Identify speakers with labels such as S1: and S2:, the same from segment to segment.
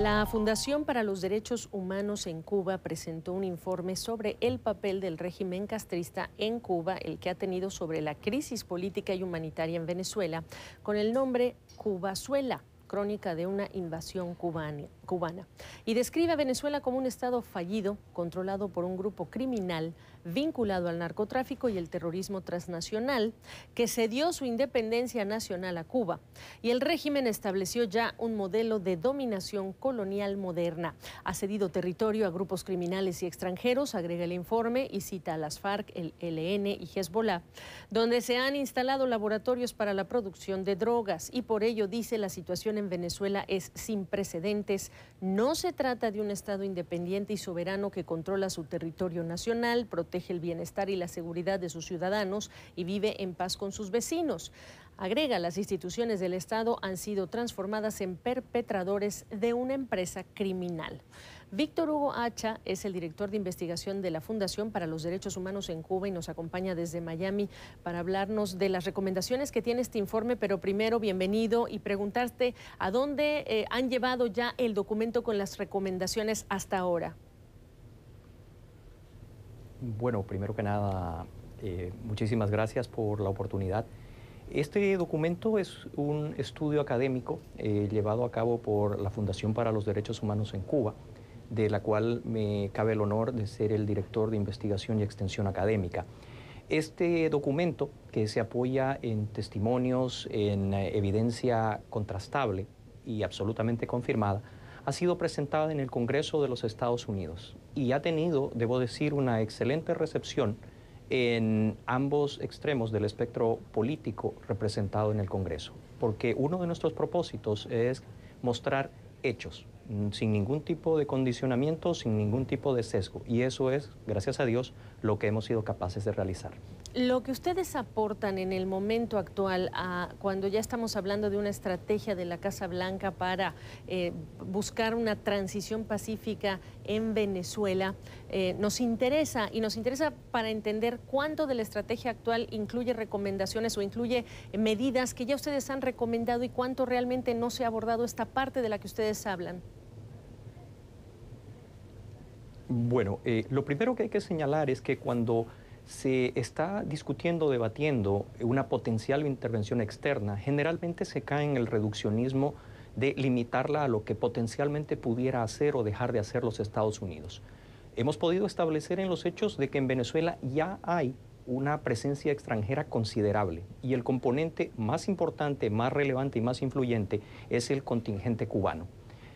S1: La Fundación para los Derechos Humanos en Cuba presentó un informe sobre el papel del régimen castrista en Cuba, el que ha tenido sobre la crisis política y humanitaria en Venezuela, con el nombre Cubazuela crónica de una invasión cubana, y describe a Venezuela como un estado fallido, controlado por un grupo criminal vinculado al narcotráfico y el terrorismo transnacional, que cedió su independencia nacional a Cuba. Y el régimen estableció ya un modelo de dominación colonial moderna. Ha cedido territorio a grupos criminales y extranjeros, agrega el informe, y cita a las FARC, el LN y Hezbollah, donde se han instalado laboratorios para la producción de drogas. Y por ello, dice, la situación en Venezuela es sin precedentes. No se trata de un Estado independiente y soberano que controla su territorio nacional, protege el bienestar y la seguridad de sus ciudadanos y vive en paz con sus vecinos. Agrega, las instituciones del Estado han sido transformadas en perpetradores de una empresa criminal. Víctor Hugo Hacha es el director de investigación de la Fundación para los Derechos Humanos en Cuba y nos acompaña desde Miami para hablarnos de las recomendaciones que tiene este informe. Pero primero, bienvenido y preguntarte a dónde eh, han llevado ya el documento con las recomendaciones hasta ahora.
S2: Bueno, primero que nada, eh, muchísimas gracias por la oportunidad. Este documento es un estudio académico eh, llevado a cabo por la Fundación para los Derechos Humanos en Cuba, de la cual me cabe el honor de ser el director de investigación y extensión académica. Este documento, que se apoya en testimonios, en eh, evidencia contrastable y absolutamente confirmada, ha sido presentada en el Congreso de los Estados Unidos y ha tenido, debo decir, una excelente recepción en ambos extremos del espectro político representado en el Congreso, porque uno de nuestros propósitos es mostrar hechos, sin ningún tipo de condicionamiento, sin ningún tipo de sesgo, y eso es, gracias a Dios, lo que hemos sido capaces de realizar.
S1: Lo que ustedes aportan en el momento actual, cuando ya estamos hablando de una estrategia de la Casa Blanca para eh, buscar una transición pacífica en Venezuela, eh, nos interesa y nos interesa para entender cuánto de la estrategia actual incluye recomendaciones o incluye medidas que ya ustedes han recomendado y cuánto realmente no se ha abordado esta parte de la que ustedes hablan.
S2: Bueno, eh, lo primero que hay que señalar es que cuando se está discutiendo, debatiendo una potencial intervención externa, generalmente se cae en el reduccionismo de limitarla a lo que potencialmente pudiera hacer o dejar de hacer los Estados Unidos. Hemos podido establecer en los hechos de que en Venezuela ya hay una presencia extranjera considerable y el componente más importante, más relevante y más influyente es el contingente cubano.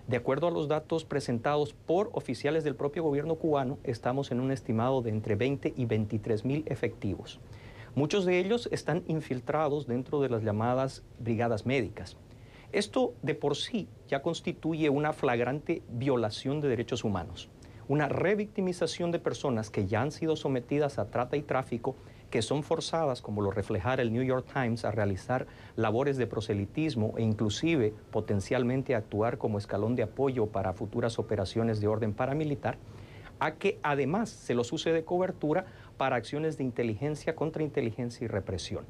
S2: De acuerdo a los datos presentados por oficiales del propio gobierno cubano, estamos en un estimado de entre 20 y 23 mil efectivos. Muchos de ellos están infiltrados dentro de las llamadas brigadas médicas. Esto de por sí ya constituye una flagrante violación de derechos humanos, una revictimización de personas que ya han sido sometidas a trata y tráfico que son forzadas, como lo reflejara el New York Times, a realizar labores de proselitismo e inclusive potencialmente actuar como escalón de apoyo para futuras operaciones de orden paramilitar, a que además se los use de cobertura para acciones de inteligencia, contrainteligencia y represión.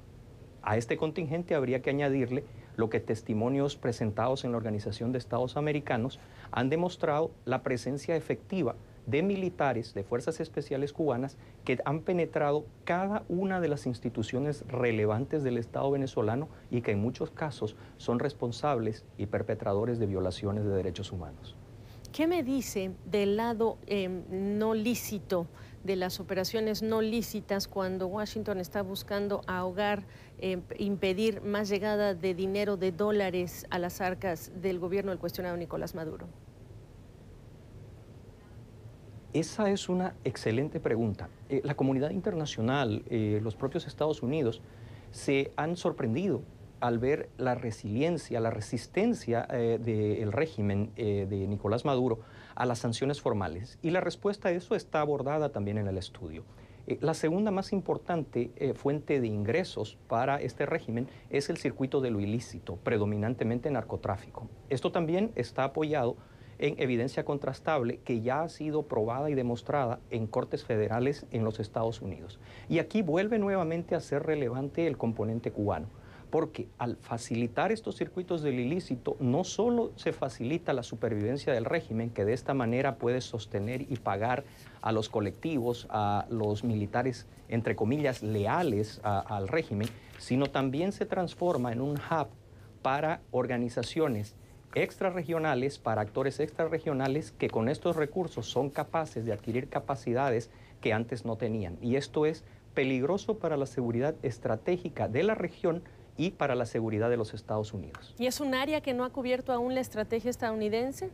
S2: A este contingente habría que añadirle lo que testimonios presentados en la Organización de Estados Americanos han demostrado la presencia efectiva de militares de fuerzas especiales cubanas que han penetrado cada una de las instituciones relevantes del Estado venezolano y que en muchos casos son responsables y perpetradores de violaciones de derechos humanos.
S1: ¿Qué me dice del lado em, no lícito de las operaciones no lícitas cuando Washington está buscando ahogar, em, impedir más llegada de dinero, de dólares a las arcas del gobierno del cuestionado Nicolás Maduro?
S2: Esa es una excelente pregunta. Eh, la comunidad internacional, eh, los propios Estados Unidos, se han sorprendido al ver la resiliencia, la resistencia eh, del régimen de Nicolás Maduro a las sanciones formales. Y la respuesta a eso está abordada también en el estudio. la segunda más importante fuente de ingresos para este régimen es el circuito de lo ilícito, predominantemente narcotráfico. Esto también está apoyado en evidencia contrastable que ya ha sido probada y demostrada en cortes federales en los Estados Unidos. Y aquí vuelve nuevamente a ser relevante el componente cubano porque al facilitar estos circuitos del ilícito, no solo se facilita la supervivencia del régimen, que de esta manera puede sostener y pagar a los colectivos, a los militares, entre comillas, leales al régimen, sino también se transforma en un hub para organizaciones extrarregionales, para actores extrarregionales que con estos recursos son capaces de adquirir capacidades que antes no tenían. Y esto es peligroso para la seguridad estratégica de la región y para la seguridad de los Estados Unidos.
S1: ¿Y es un área que no ha cubierto aún la estrategia estadounidense?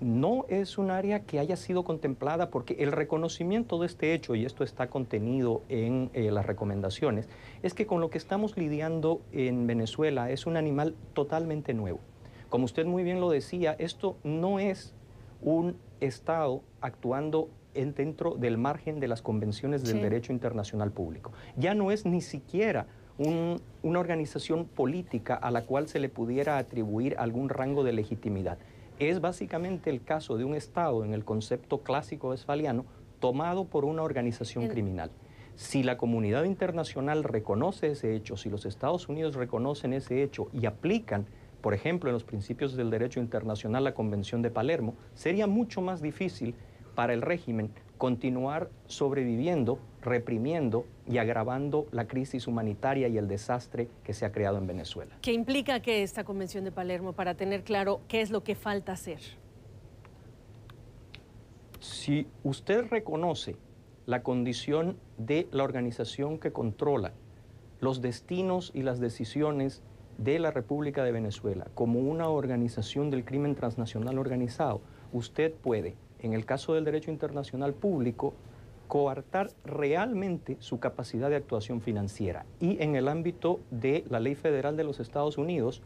S2: No es un área que haya sido contemplada porque el reconocimiento de este hecho, y esto está contenido en eh, las recomendaciones, es que con lo que estamos lidiando en Venezuela es un animal totalmente nuevo. Como usted muy bien lo decía, esto no es un Estado actuando dentro del margen de las convenciones del derecho internacional público. Ya no es ni siquiera una organización política a la cual se le pudiera atribuir algún rango de legitimidad. Es básicamente el caso de un Estado en el concepto clásico westfaliano tomado por una organización criminal. Si la comunidad internacional reconoce ese hecho, si los Estados Unidos reconocen ese hecho y aplican, por ejemplo, en los principios del derecho internacional la Convención de Palermo, sería mucho más difícil para el régimen continuar sobreviviendo, reprimiendo y agravando la crisis humanitaria y el desastre que se ha creado en Venezuela.
S1: ¿Qué implica que esta Convención de Palermo para tener claro qué es lo que falta hacer?
S2: Si usted reconoce la condición de la organización que controla los destinos y las decisiones de la República de Venezuela como una organización del crimen transnacional organizado, usted puede en el caso del derecho internacional público, coartar realmente su capacidad de actuación financiera y en el ámbito de la ley federal de los Estados Unidos,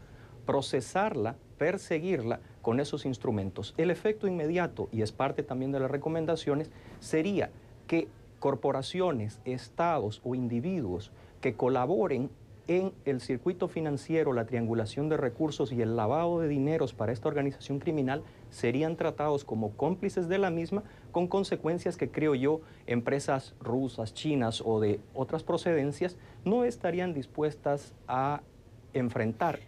S2: procesarla, perseguirla con esos instrumentos. El efecto inmediato, y es parte también de las recomendaciones, sería que corporaciones, estados o individuos que colaboren en el circuito financiero, la triangulación de recursos y el lavado de dineros para esta organización criminal serían tratados como cómplices de la misma, con consecuencias que creo yo empresas rusas, chinas o de otras procedencias no estarían dispuestas a enfrentar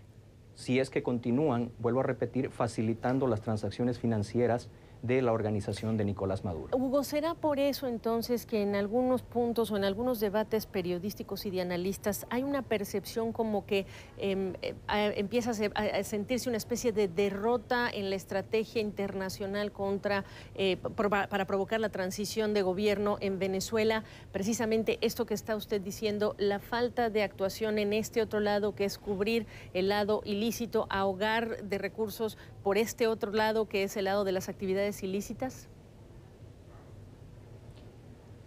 S2: si es que continúan, vuelvo a repetir, facilitando las transacciones financieras de la organización de Nicolás Maduro.
S1: Hugo, ¿será por eso entonces que en algunos puntos o en algunos debates periodísticos y de analistas hay una percepción como que em, eh, empieza a, sentirse una especie de derrota en la estrategia internacional contra, eh, para provocar la transición de gobierno en Venezuela? Precisamente esto que está usted diciendo, la falta de actuación en este otro lado que es cubrir el lado ilícito, ahogar de recursos por este otro lado que es el lado de las actividades ilícitas?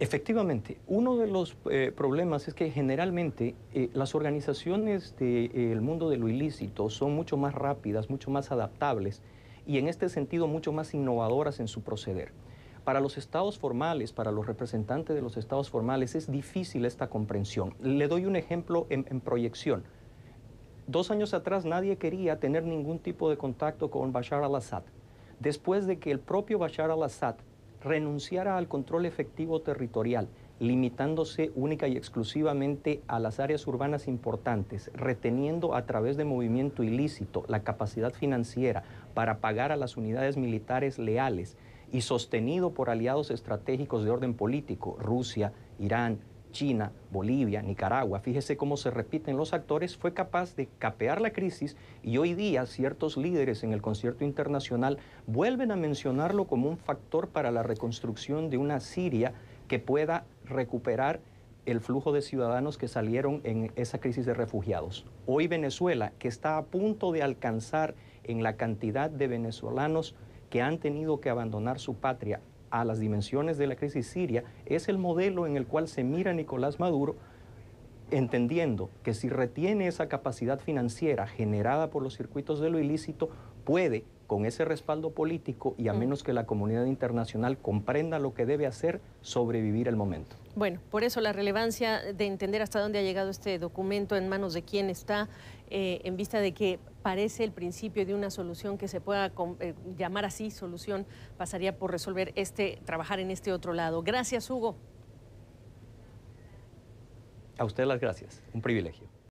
S2: Efectivamente, uno de los eh, problemas es que generalmente eh, las organizaciones del eh, mundo de lo ilícito son mucho más rápidas, mucho más adaptables y en este sentido mucho más innovadoras en su proceder. Para los estados formales, para los representantes de los estados formales, es difícil esta comprensión. Le doy un ejemplo en proyección. Dos años atrás nadie quería tener ningún tipo de contacto con Bashar al-Assad. Después de que el propio Bashar al-Assad renunciara al control efectivo territorial, limitándose única y exclusivamente a las áreas urbanas importantes, reteniendo a través de movimiento ilícito la capacidad financiera para pagar a las unidades militares leales y sostenido por aliados estratégicos de orden político, Rusia, Irán, China, Bolivia, Nicaragua, fíjese cómo se repiten los actores, fue capaz de capear la crisis y hoy día ciertos líderes en el concierto internacional vuelven a mencionarlo como un factor para la reconstrucción de una Siria que pueda recuperar el flujo de ciudadanos que salieron en esa crisis de refugiados. Hoy Venezuela, que está a punto de alcanzar en la cantidad de venezolanos que han tenido que abandonar su patria a las dimensiones de la crisis siria, es el modelo en el cual se mira Nicolás Maduro, entendiendo que si retiene esa capacidad financiera generada por los circuitos de lo ilícito, puede, con ese respaldo político y a mm. menos que la comunidad internacional comprenda lo que debe hacer, sobrevivir el momento.
S1: Bueno, por eso la relevancia de entender hasta dónde ha llegado este documento, en manos de quién está, eh, en vista de que parece el principio de una solución que se pueda eh, llamar así solución, pasaría por resolver este, trabajar en este otro lado. Gracias, Hugo.
S2: A usted las gracias, un privilegio.